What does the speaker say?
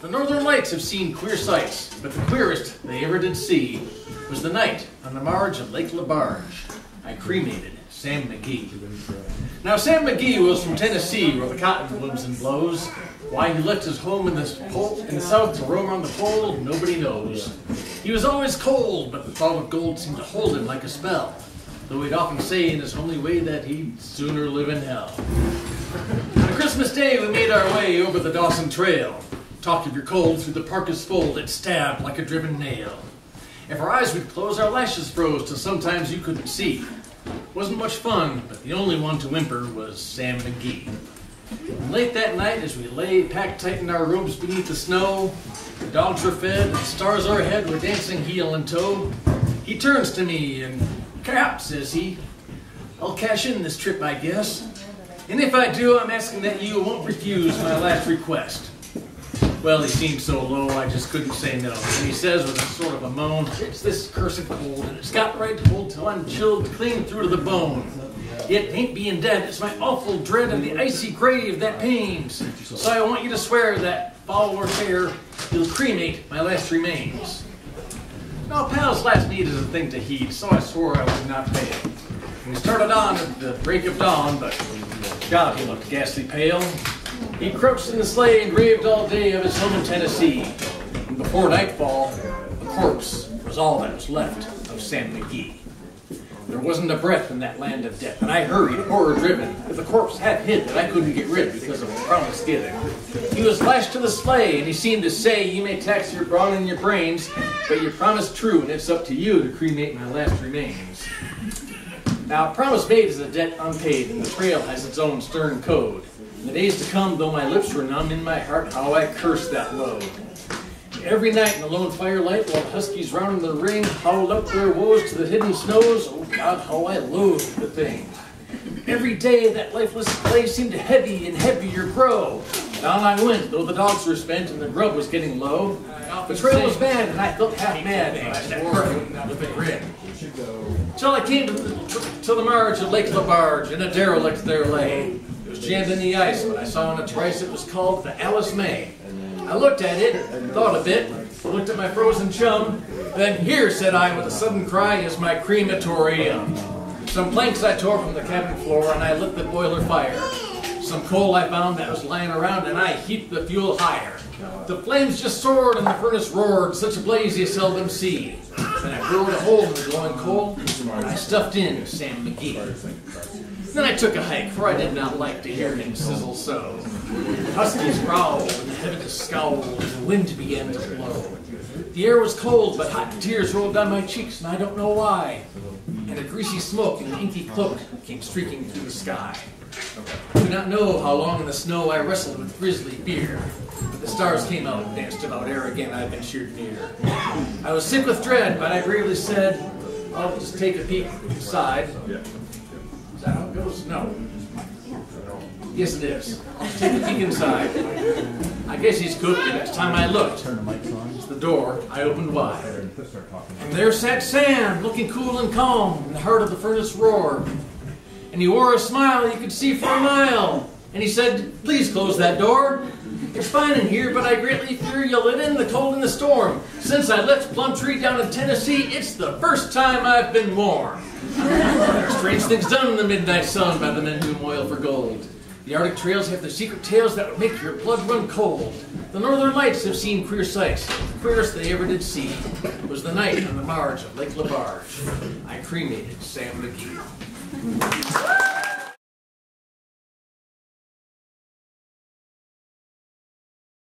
The Northern Lights have seen queer sights, but the queerest they ever did see was the night on the marge of Lake LaBarge. I cremated Sam McGee. Now, Sam McGee was from Tennessee, where the cotton blooms and blows. Why he left his home in the, pole, in the south to roam on the pole, nobody knows. He was always cold, but the thought of gold seemed to hold him like a spell. Though he'd often say in his homely way that he'd sooner live in hell. On Christmas Day, we made our way over the Dawson Trail. Talk of your cold through the parka's fold, it stabbed like a driven nail. If our eyes would close, our lashes froze till sometimes you couldn't see. Wasn't much fun, but the only one to whimper was Sam McGee. And late that night, as we lay packed tight in our robes beneath the snow, the dogs were fed, the stars overhead were dancing heel and toe, he turns to me and, Cap, says he, I'll cash in this trip, I guess. And if I do, I'm asking that you won't refuse my last request. Well, he seemed so low, I just couldn't say no. And he says with a sort of a moan, It's this cursed cold, and it's got right cold till I'm chilled clean through to the bone. It ain't being dead, it's my awful dread of the icy grave that pains. So I want you to swear that, foul or fair, you'll cremate my last remains. Now, pal's last need is a thing to heed, so I swore I would not fail. We started on at the break of dawn, but God, he looked ghastly pale. He crouched in the sleigh and raved all day of his home in Tennessee. And before nightfall, the corpse was all that was left of Sam McGee. There wasn't a breath in that land of death, and I hurried, horror driven, but the corpse had hid that I couldn't get rid of because of a promise given. He was lashed to the sleigh, and he seemed to say, You may tax your brawn and your brains, but your promise true, and it's up to you to cremate my last remains. Now, a promise made is a debt unpaid, and the trail has its own stern code. The days to come, though my lips were numb, in my heart, how I cursed that load. Every night in the lone firelight, while huskies round in the ring howled up their woes to the hidden snows, oh God, how I loathed the thing. Every day that lifeless clay seemed to heavy and heavier grow. Down I went, though the dogs were spent and the grub was getting low. The trail was bad, and I felt half mad, with a grin. Till I came to the, to the marge of Lake LaBarge, and a derelict there lay. Jammed in the ice, but I saw on a rice it was called the Alice May. I looked at it, thought a bit, looked at my frozen chum, then here, said I with a sudden cry, is my crematorium. Some planks I tore from the cabin floor, and I lit the boiler fire. Some coal I found that was lying around, and I heaped the fuel higher. The flames just soared, and the furnace roared, such a blaze you seldom see. Then I burrowed a hole in the glowing coal, and I stuffed in Sam McGee. Then I took a hike, for I did not like to hear him sizzle so. Huskies growled, and the heavens scowled, and the wind began to blow. The air was cold, but hot tears rolled down my cheeks, and I don't know why. And a greasy smoke and an inky cloak came streaking through the sky. I do not know how long in the snow I wrestled with grisly fear. But the stars came out and danced about ere again I've been ventured near. I was sick with dread, but I bravely said, I'll just take a peek inside. Is that how it goes? No. Yes, it is. I'll Take a peek inside. I guess he's cooked, the next time I looked, the door I opened wide. And there sat Sam, looking cool and calm, in the heart of the furnace roar. And he wore a smile you could see for a mile. And he said, Please close that door. It's fine in here, but I greatly fear you'll let in the cold and the storm. Since I left Plumtree down in Tennessee, it's the first time I've been warm. Strange things done in the midnight sun by the men who moil for gold. The Arctic trails have their secret tales that would make your blood run cold. The Northern Lights have seen queer sights. The queerest they ever did see was the night on the marge of Lake LaBarge. I cremated Sam McGee.